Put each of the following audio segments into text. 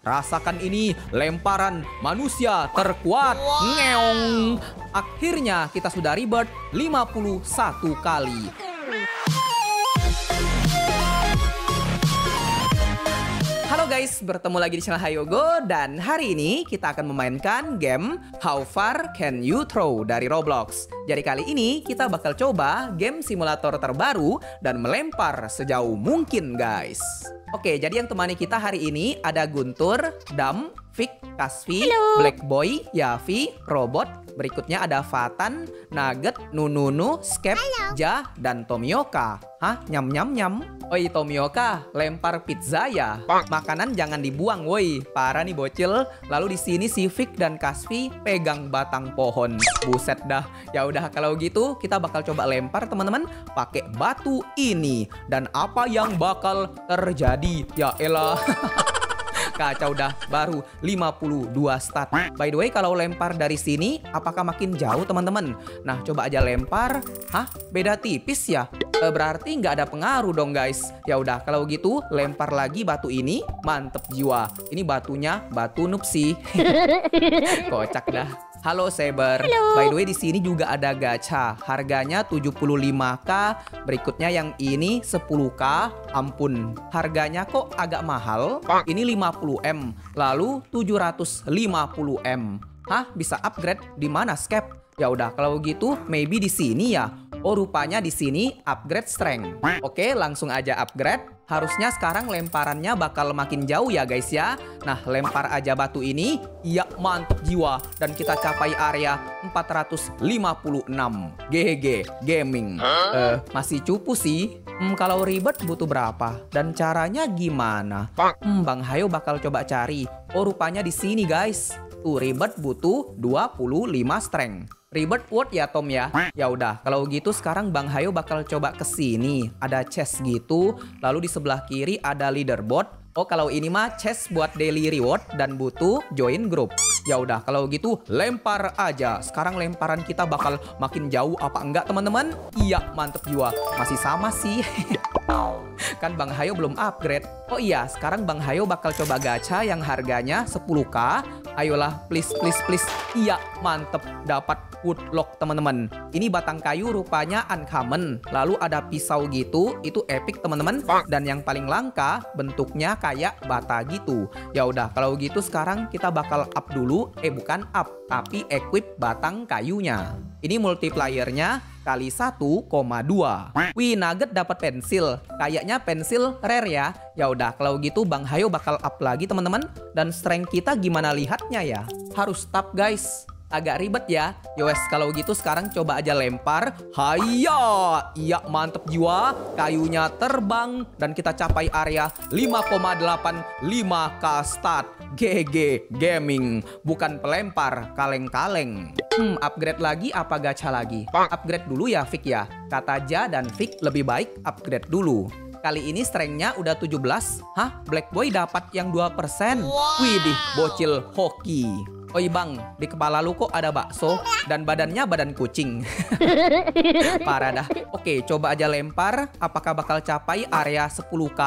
rasakan ini lemparan manusia terkuat. Ngeong. Akhirnya kita sudah rebirth 51 kali. Guys, bertemu lagi di channel Hayogo dan hari ini kita akan memainkan game How Far Can You Throw dari Roblox. Jadi kali ini kita bakal coba game simulator terbaru dan melempar sejauh mungkin guys. Oke, jadi yang temani kita hari ini ada Guntur, Dam, Vic, Kasvi, Black Boy, Yavi, Robot, berikutnya ada Fatan, Nugget, Nununu, Skep, Ja, dan Tomioka. Hah? Nyam nyam nyam? Oi Tomioka, lempar pizza ya? Makanan jangan dibuang woi. Parah nih bocil. Lalu di sini si Vic dan Kasvi pegang batang pohon. Buset dah. Ya udah kalau gitu kita bakal coba lempar teman-teman pakai batu ini. Dan apa yang bakal terjadi? Ya elah. Kacau dah, baru 52 start. By the way, kalau lempar dari sini, apakah makin jauh teman-teman? Nah, coba aja lempar. Hah? Beda tipis ya? E, berarti nggak ada pengaruh dong guys. Ya udah, kalau gitu lempar lagi batu ini. Mantep jiwa. Ini batunya batu sih. Kocak dah. Halo Saber. Halo. By the way di sini juga ada gacha. Harganya 75k. Berikutnya yang ini 10k. Ampun, harganya kok agak mahal. Ini 50m, lalu 750m. Hah, bisa upgrade di mana, Skep? Ya udah, kalau gitu maybe di sini ya. Oh, rupanya di sini upgrade strength. Oke, langsung aja upgrade. Harusnya sekarang lemparannya bakal makin jauh ya guys ya. Nah, lempar aja batu ini. Ya, mantep jiwa. Dan kita capai area 456. GG Gaming. Eh, masih cupu sih. Hmm, kalau ribet butuh berapa? Dan caranya gimana? Hmm, Bang Hayo bakal coba cari. Oh, rupanya di sini guys. Tuh, ribet butuh 25 strength. Ribet word ya Tom ya. Ya udah, kalau gitu sekarang Bang Hayo bakal coba ke sini. Ada chest gitu, lalu di sebelah kiri ada leaderboard. Oh, kalau ini mah chest buat daily reward dan butuh join group. Ya udah, kalau gitu lempar aja. Sekarang lemparan kita bakal makin jauh apa enggak, teman-teman? Iya, mantep jiwa. Masih sama sih. kan Bang Hayo belum upgrade. Oh iya, sekarang Bang Hayo bakal coba gacha yang harganya 10k. Ayolah, please, please, please. Iya, mantep. Dapat woodlock, teman-teman. Ini batang kayu rupanya uncommon. Lalu ada pisau gitu, itu epic, teman-teman. Dan yang paling langka, bentuknya kayak bata gitu. Ya udah, kalau gitu sekarang kita bakal up dulu. Eh, bukan up, tapi equip batang kayunya. Ini multiplayernya kali 1,2. Wih, Nugget dapat pensil. Kayaknya pensil rare ya. Ya udah, kalau gitu Bang Hayo bakal up lagi teman-teman. Dan strength kita gimana lihatnya ya? Harus tap guys. Agak ribet ya. Yowes, kalau gitu sekarang coba aja lempar. Haya! Iya, mantep jiwa. Kayunya terbang dan kita capai area 5,85k start. GG Gaming. Bukan pelempar, kaleng-kaleng. Hmm, upgrade lagi apa gacha lagi? Upgrade dulu ya, Vic ya. Kata Ja dan Vic lebih baik upgrade dulu. Kali ini strength-nya udah 17. Hah? Black Boy dapat yang 2%. Widih, bocil hoki. Oi bang, di kepala lu kok ada bakso dan badannya badan kucing. Parah dah. Oke, coba aja lempar. Apakah bakal capai area 10k?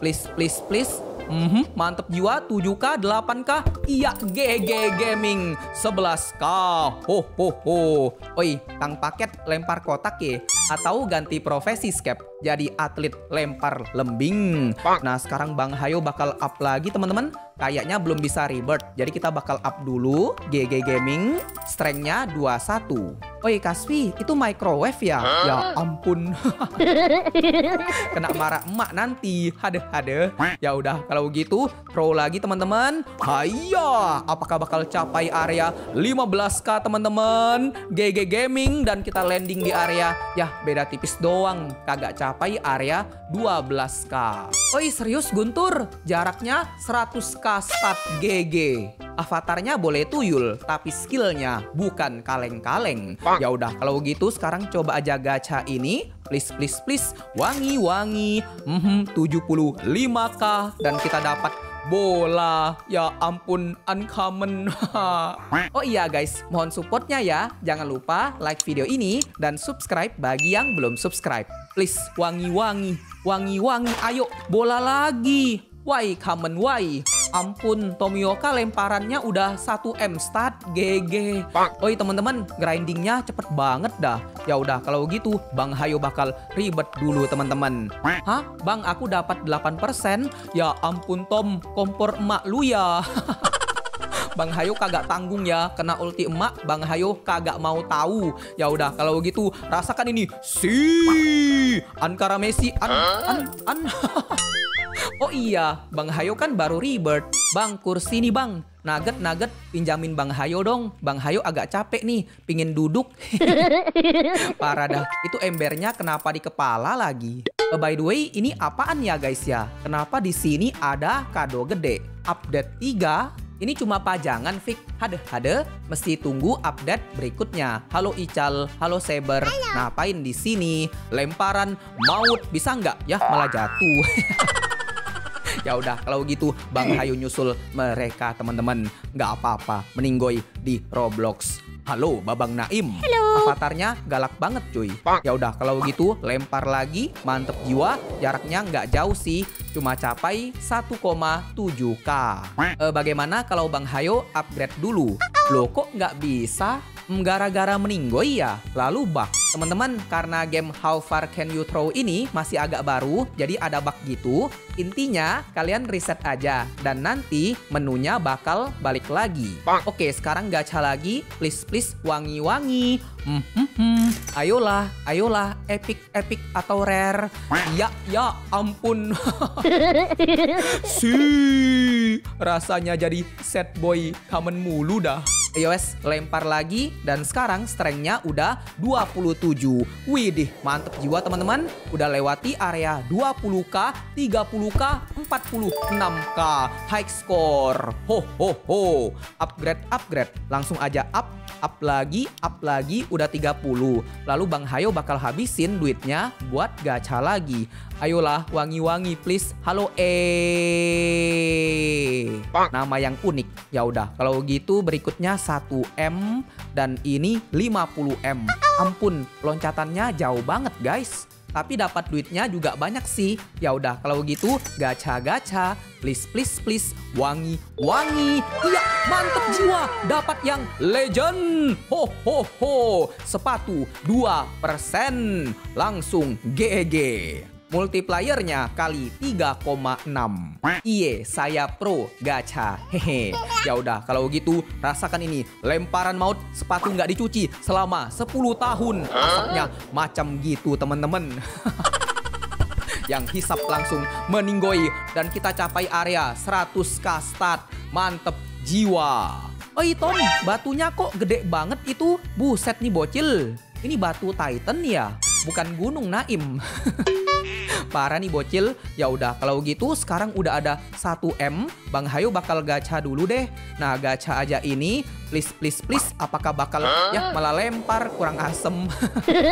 Please, please, please. Mhm, mantep jiwa 7k, 8k. Iya, GG Gaming 11k. Ho ho ho. Oi, Kang Paket lempar kotak ya atau ganti profesi Skep jadi atlet lempar lembing. Nah, sekarang Bang Hayo bakal up lagi teman-teman. Kayaknya belum bisa rebirth. Jadi kita bakal up dulu GG Gaming. Strength-nya 21. Oi Kasvi, itu microwave ya? Ya ampun. Kena marah emak nanti. Hade hade. Ya udah kalau gitu throw lagi teman-teman. Hayya, apakah bakal capai area 15k teman-teman? GG Gaming dan kita landing di area ya beda tipis doang. Kagak capai area 12k. Oi serius Guntur, jaraknya 100k start GG. Avatarnya boleh tuyul, tapi skillnya bukan kaleng-kaleng. Ya udah, kalau gitu sekarang coba aja gacha ini. Please, please, please. Wangi-wangi. Mhm, 75k. Dan kita dapat bola. Ya ampun, uncommon. oh iya guys, mohon supportnya ya. Jangan lupa like video ini dan subscribe bagi yang belum subscribe. Please, wangi-wangi. Wangi-wangi, ayo bola lagi. Why, common why? ampun, Tomioka lemparannya udah 1M stat GG. Oi teman-teman, grindingnya cepet banget dah. Ya udah kalau gitu, Bang Hayo bakal ribet dulu teman-teman. Hah? Bang, aku dapat 8%? Ya ampun Tom, kompor emak lu ya. Bang Hayo kagak tanggung ya kena ulti emak Bang Hayo kagak mau tahu ya udah kalau gitu rasakan ini si Ankara Messi an an an Oh iya Bang Hayo kan baru rebirth Bang kursi nih bang Nugget nugget pinjamin Bang Hayo dong Bang Hayo agak capek nih pingin duduk Parah dah itu embernya kenapa di kepala lagi uh, By the way ini apaan ya guys ya Kenapa di sini ada kado gede Update 3 ini cuma pajangan, Fik. Hade, hade. Mesti tunggu update berikutnya. Halo Ical, halo Saber. Halo. Ngapain di sini? Lemparan maut bisa nggak? Ya malah jatuh. ya udah kalau gitu Bang Hayu nyusul mereka teman-teman. Nggak apa-apa, meninggoy di Roblox. Halo Babang Naim. Halo. Avatarnya galak banget cuy. Ya udah kalau gitu lempar lagi, mantep jiwa. Jaraknya nggak jauh sih, cuma capai 1,7k. E, bagaimana kalau Bang Hayo upgrade dulu? Loh kok nggak bisa? Gara-gara meninggoy ya, lalu bug. Teman-teman, karena game How Far Can You Throw ini masih agak baru, jadi ada bug gitu. Intinya, kalian reset aja, dan nanti menunya bakal balik lagi. Oke, sekarang gacha lagi. Please, please, wangi-wangi. Hmm, hmm, hmm. Ayolah, ayolah, epic, epic atau rare. Ya, ya, ampun. si, rasanya jadi set boy kamen mulu dah. iOS lempar lagi dan sekarang strengthnya udah 27. Widih, mantep jiwa teman-teman. Udah lewati area 20k, 30k, 46k. High score. Ho ho ho. Upgrade upgrade. Langsung aja up, up lagi, up lagi udah 30. Lalu Bang Hayo bakal habisin duitnya buat gacha lagi. Ayolah wangi-wangi please. Halo eh. Nama yang unik. Ya udah, kalau gitu berikutnya 1M dan ini 50M. Ampun, loncatannya jauh banget, guys. Tapi dapat duitnya juga banyak sih. Ya udah, kalau gitu gacha-gacha. Please, please, please. Wangi, wangi. Iya, mantep jiwa. Dapat yang legend. Ho, ho, ho. Sepatu 2%. Langsung GG multiplayernya kali 3,6. Iye, saya pro gacha. Hehe. Ya udah, kalau gitu rasakan ini. Lemparan maut sepatu nggak dicuci selama 10 tahun. Asapnya macam gitu, teman-teman. Yang hisap langsung meninggoy dan kita capai area 100k start. Mantep jiwa. Oi Tom, batunya kok gede banget itu? Buset nih bocil. Ini batu Titan ya, bukan gunung Naim. Parah nih bocil. Ya udah kalau gitu sekarang udah ada 1M. Bang Hayo bakal gacha dulu deh. Nah, gacha aja ini. Please please please apakah bakal ya malah lempar kurang asem.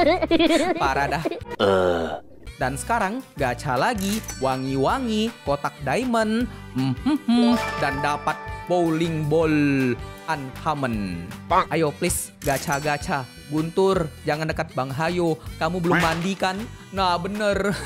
Parah dah. Dan sekarang gacha lagi, wangi-wangi, kotak diamond, hmm, hmm, hmm, dan dapat bowling ball uncommon. Ayo please gacha-gacha. Guntur, jangan dekat Bang Hayo. Kamu belum mandi kan? Nah bener.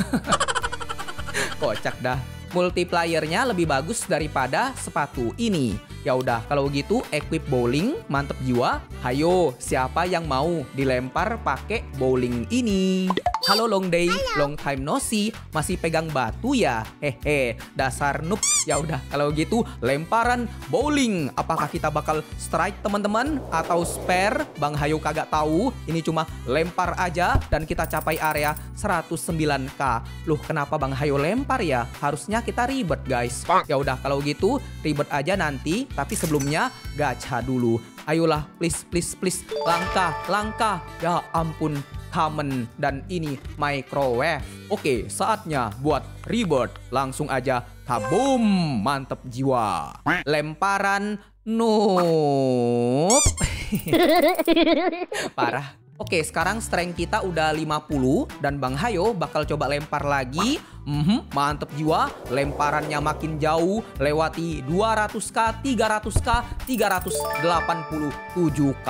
Kocak dah. Multiplayernya lebih bagus daripada sepatu ini. Ya udah, kalau gitu equip bowling, mantep jiwa. Hayo, siapa yang mau dilempar pakai bowling ini? Halo Long Day, Halo. long time no see. Masih pegang batu ya? Hehe, dasar noob. Ya udah, kalau gitu lemparan bowling. Apakah kita bakal strike teman-teman atau spare? Bang Hayo kagak tahu. Ini cuma lempar aja dan kita capai area 109k. Loh, kenapa Bang Hayo lempar ya? Harusnya kita ribet, guys. Ya udah, kalau gitu ribet aja nanti, tapi sebelumnya gacha dulu. Ayolah, please, please, please. Langkah, langkah. Ya ampun, common dan ini microwave. Oke, saatnya buat rebirth. Langsung aja kabum, mantep jiwa. Lemparan noob. Parah. Oke, sekarang strength kita udah 50 dan Bang Hayo bakal coba lempar lagi. Mhm, mantep jiwa. Lemparannya makin jauh, lewati 200k, 300k, 387k.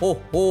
Ho ho.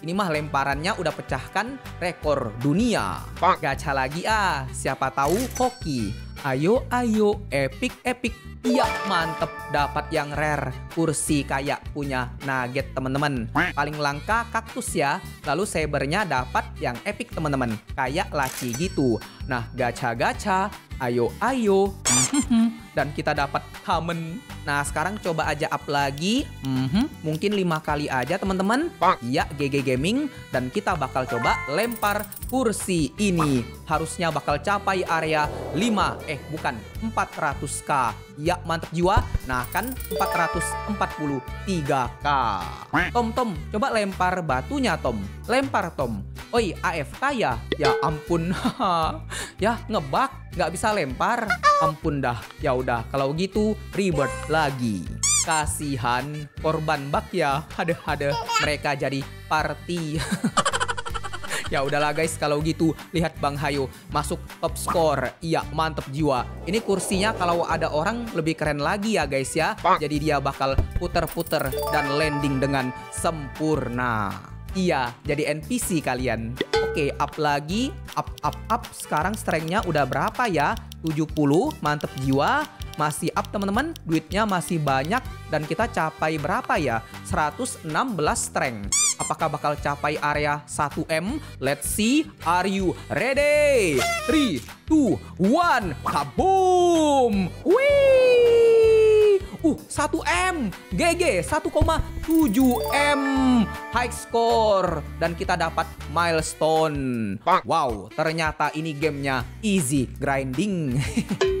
Ini mah lemparannya udah pecahkan rekor dunia. Gacha lagi ah, siapa tahu hoki. Ayo, ayo, epic, epic. Iya, mantep. Dapat yang rare. Kursi kayak punya nugget, teman-teman. Paling langka kaktus ya. Lalu sabernya dapat yang epic, teman-teman. Kayak laci gitu. Nah, gacha-gacha. Ayo, ayo. Dan kita dapat common. Nah, sekarang coba aja up lagi. Mhm, mungkin lima kali aja, teman-teman. Iya, GG Gaming. Dan kita bakal coba lempar kursi ini. Harusnya bakal capai area 5, eh bukan, 400k. Ya, mantep jiwa. Nah, kan 443k. Tom, Tom, coba lempar batunya, Tom. Lempar, Tom. Oi, AFK ya? Ya ampun. ya, ngebak. Nggak bisa lempar. Ampun dah. Ya udah, kalau gitu ribet lagi. Kasihan korban bak ya. Ada-ada mereka jadi party. Ya udahlah guys, kalau gitu lihat Bang Hayo masuk top score. Iya, mantep jiwa. Ini kursinya kalau ada orang lebih keren lagi ya guys ya. Jadi dia bakal puter-puter dan landing dengan sempurna. Iya, jadi NPC kalian. Oke, up lagi. Up, up, up. Sekarang strength-nya udah berapa ya? 70, mantep jiwa. Masih up teman-teman, duitnya masih banyak. Dan kita capai berapa ya? 116 strength. Apakah bakal capai area 1M? Let's see. Are you ready? 3, 2, 1. Kaboom! Wih! Uh, 1M. GG 1,7M. High score. Dan kita dapat milestone. Wow, ternyata ini gamenya easy grinding.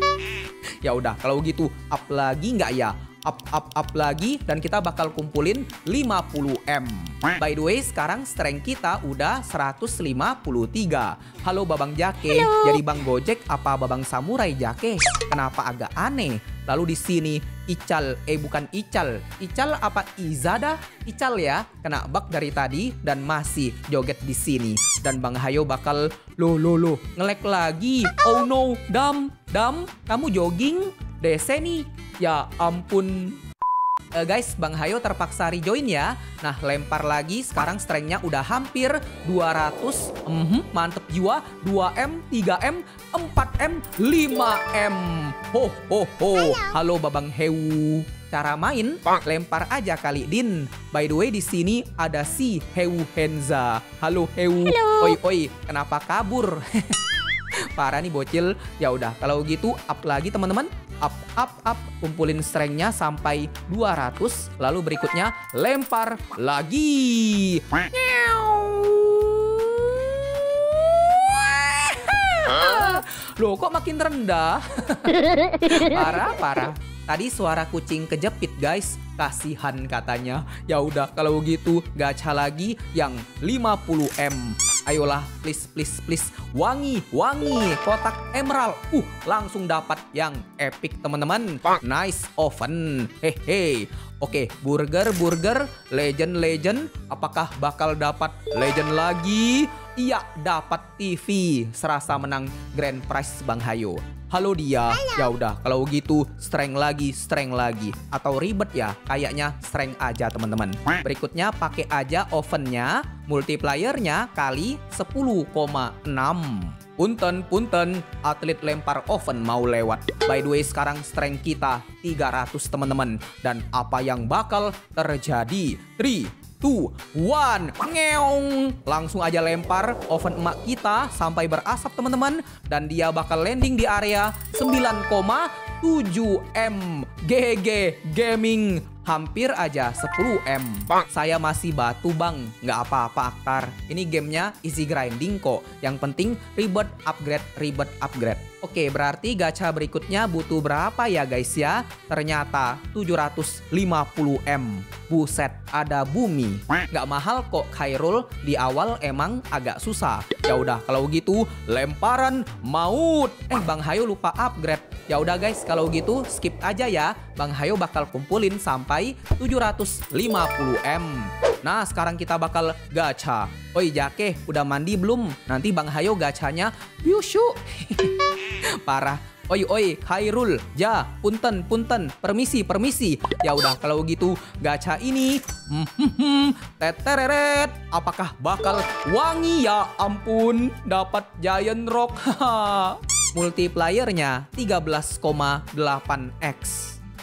ya udah, kalau gitu up lagi nggak ya? Up up up lagi dan kita bakal kumpulin 50M. By the way, sekarang strength kita udah 153. Halo Babang Jake, Halo. jadi Bang Gojek apa Babang Samurai Jake? Kenapa agak aneh? Lalu di sini Ical, eh bukan Ical. Ical apa Izada? Ical ya, kena bug dari tadi dan masih joget di sini. Dan Bang Hayo bakal lo lo lo ngelek lagi. Oh no, Dam, Dam, kamu jogging? DC nih. Ya ampun. Uh, guys, Bang Hayo terpaksa rejoin ya. Nah, lempar lagi. Sekarang strength-nya udah hampir 200. Mm -hmm, mantep jiwa. 2M, 3M, 4M, 5M. Ho, ho, ho. Halo, Halo Babang Hewu. Cara main, lempar aja kali Din. By the way, di sini ada si Hewu Henza. Halo Hewu. Halo. Oi, oi, kenapa kabur? Parah nih bocil. Ya udah, kalau gitu up lagi teman-teman up up up kumpulin strength-nya sampai 200 lalu berikutnya lempar lagi Loh kok makin rendah? parah, parah. Tadi suara kucing kejepit guys. Kasihan katanya. Ya udah kalau gitu gacha lagi yang 50M. Ayolah, please, please, please. Wangi, wangi. Kotak emerald. Uh, langsung dapat yang epic, teman-teman. Nice oven. Hehe. Oke, burger, burger. Legend, legend. Apakah bakal dapat legend lagi? Iya, dapat TV. Serasa menang grand prize Bang Hayo. Halo dia. Ya udah, kalau gitu strength lagi, strength lagi. Atau ribet ya? Kayaknya strength aja, teman-teman. Berikutnya pakai aja ovennya, multiplayernya kali 10,6. Punten, punten, atlet lempar oven mau lewat. By the way, sekarang strength kita 300 teman-teman. Dan apa yang bakal terjadi? 3, two, one, ngeong. Langsung aja lempar oven emak kita sampai berasap teman-teman. Dan dia bakal landing di area 9,7M. GG Gaming hampir aja 10M. Saya masih batu bang, nggak apa-apa Aktar. Ini gamenya easy grinding kok. Yang penting ribet upgrade, ribet upgrade. Oke, berarti gacha berikutnya butuh berapa ya guys ya? Ternyata 750M. Buset, ada bumi. Nggak mahal kok Khairul, di awal emang agak susah. Ya udah, kalau gitu lemparan maut. Eh, Bang Hayo lupa upgrade. Ya udah guys, kalau gitu skip aja ya. Bang Hayo bakal kumpulin sampai 750M. Nah, sekarang kita bakal gacha. Oi Jake, udah mandi belum? Nanti Bang Hayo gacanya Yushu. Parah. Oi oi, Khairul, Ja, punten, punten, permisi, permisi. Ya udah kalau gitu gacha ini hmm, tetereret. Apakah bakal wangi ya? Ampun, dapat giant rock. Multiplayernya 13,8x.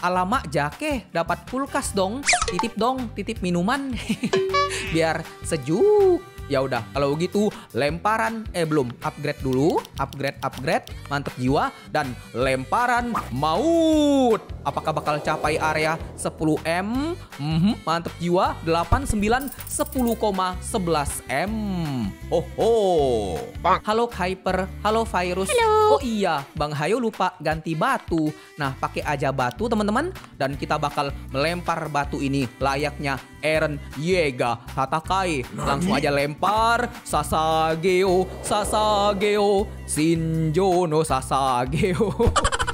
Alamak Jake, dapat kulkas dong. Titip dong, titip minuman. Biar sejuk. Ya udah, kalau gitu lemparan eh belum upgrade dulu, upgrade upgrade, mantep jiwa dan lemparan maut. Apakah bakal capai area 10M? Mm -hmm, mantep jiwa 89 10,11 M. Oh oh. Halo Hyper, halo Virus. Halo. Oh iya, Bang Hayo lupa ganti batu. Nah, pakai aja batu teman-teman dan kita bakal melempar batu ini layaknya Eren Yega Tatakai. Langsung aja lempar Sasageo, Sasageo, Shinjo no Sasageo.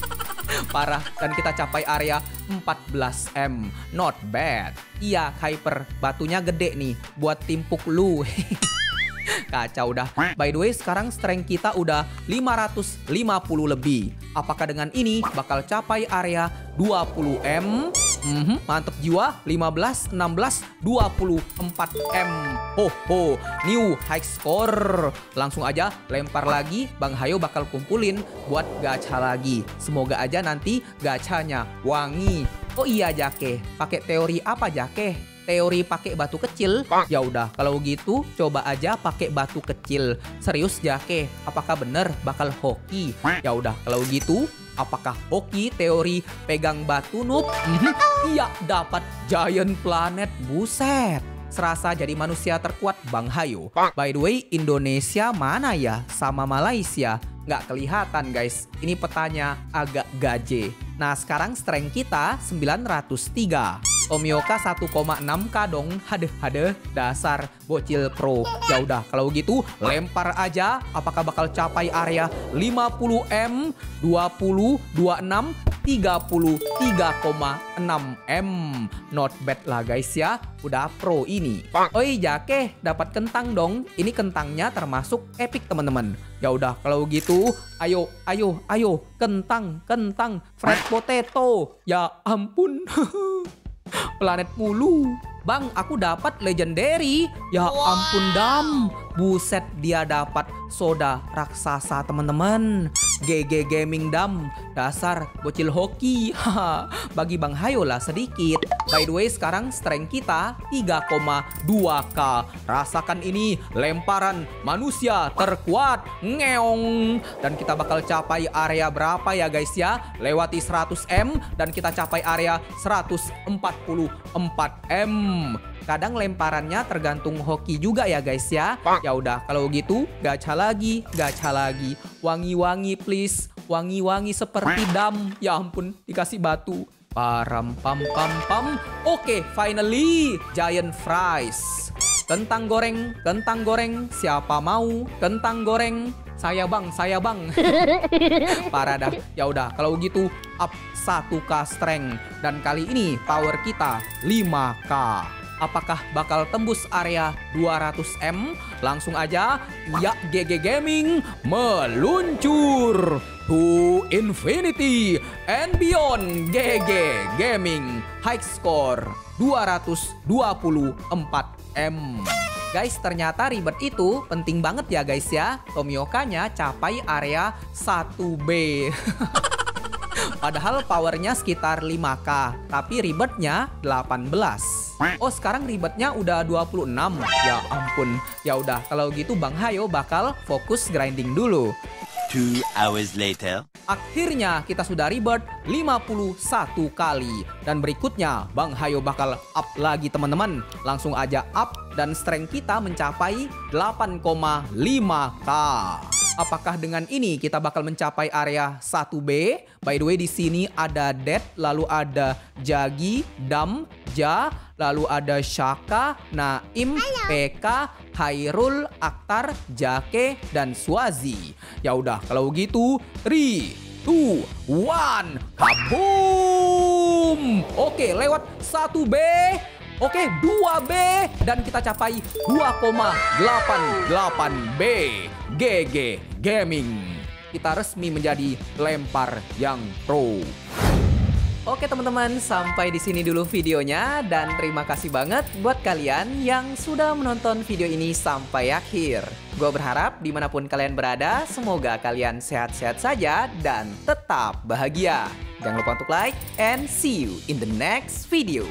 Parah dan kita capai area 14M. Not bad. Iya, Hyper, batunya gede nih buat timpuk lu. Kacau dah. By the way, sekarang strength kita udah 550 lebih. Apakah dengan ini bakal capai area 20M? Mhm, mantep jiwa 15, 16, 24M. Ho ho, new high score. Langsung aja lempar lagi, Bang Hayo bakal kumpulin buat gacha lagi. Semoga aja nanti gachanya wangi. Oh iya Jake, pakai teori apa Jake? Teori pakai batu kecil. Ya udah, kalau gitu coba aja pakai batu kecil. Serius Jake, apakah bener bakal hoki? Ya udah, kalau gitu apakah hoki teori pegang batu noob? Mhm, Iya, dapat giant planet. Buset. Serasa jadi manusia terkuat Bang Hayo. By the way, Indonesia mana ya sama Malaysia? Nggak kelihatan guys. Ini petanya agak gaje. Nah sekarang strength kita 903. Tomioka 1,6k dong. Hadeh hadeh dasar bocil pro. Ya udah kalau gitu lempar aja. Apakah bakal capai area 50M, 20, 26, 33,6M. Not bad lah guys ya. Udah pro ini. Oi Jake, dapat kentang dong. Ini kentangnya termasuk epic teman-teman. Ya udah kalau gitu, ayo ayo ayo kentang kentang fried potato. Ya ampun. Planet mulu. Bang, aku dapat legendary. Ya ampun dam. Buset dia dapat soda raksasa teman-teman. GG Gaming Dam. Dasar bocil hoki. Haha. Bagi Bang Hayo lah sedikit. By the way, sekarang strength kita 3,2k. Rasakan ini lemparan manusia terkuat. Ngeong. Dan kita bakal capai area berapa ya guys ya? Lewati 100M dan kita capai area 144M. Kadang lemparannya tergantung hoki juga ya guys ya. Ya udah kalau gitu gacha lagi, gacha lagi. Wangi-wangi please. Wangi-wangi seperti dam. Ya ampun, dikasih batu. Param pam pam pam. Oke, finally giant fries. Kentang goreng, kentang goreng. Siapa mau kentang goreng? Saya bang, saya bang. Parah dah. Ya udah, kalau gitu up 1k strength dan kali ini power kita 5k. Apakah bakal tembus area 200M? Langsung aja, ya GG Gaming meluncur to infinity and beyond GG Gaming high score 224M. Guys, ternyata ribet itu penting banget ya guys ya. Tomiokanya capai area 1B. Padahal powernya sekitar 5k, tapi ribetnya 18. Oh, sekarang ribetnya udah 26. Ya ampun. Ya udah, kalau gitu Bang Hayo bakal fokus grinding dulu. Two hours later. Akhirnya kita sudah ribet 51 kali Dan berikutnya Bang Hayo bakal up lagi teman-teman Langsung aja up dan strength kita mencapai 8,5k Apakah dengan ini kita bakal mencapai area 1B? By the way di sini ada Dead, lalu ada Jagi, Dam, Ja, lalu ada Shaka, Naim, PK, Hairul, Aktar, Jake, dan Swazi. Ya udah, kalau gitu, 3, 2, 1, kaboom! Oke, lewat 1B. Oke, 2B dan kita capai 2,88B. GG Gaming. Kita resmi menjadi lempar yang pro. Oke teman-teman, sampai di sini dulu videonya dan terima kasih banget buat kalian yang sudah menonton video ini sampai akhir. Gue berharap di mana pun kalian berada, semoga kalian sehat-sehat saja dan tetap bahagia. Jangan lupa untuk like and see you in the next video.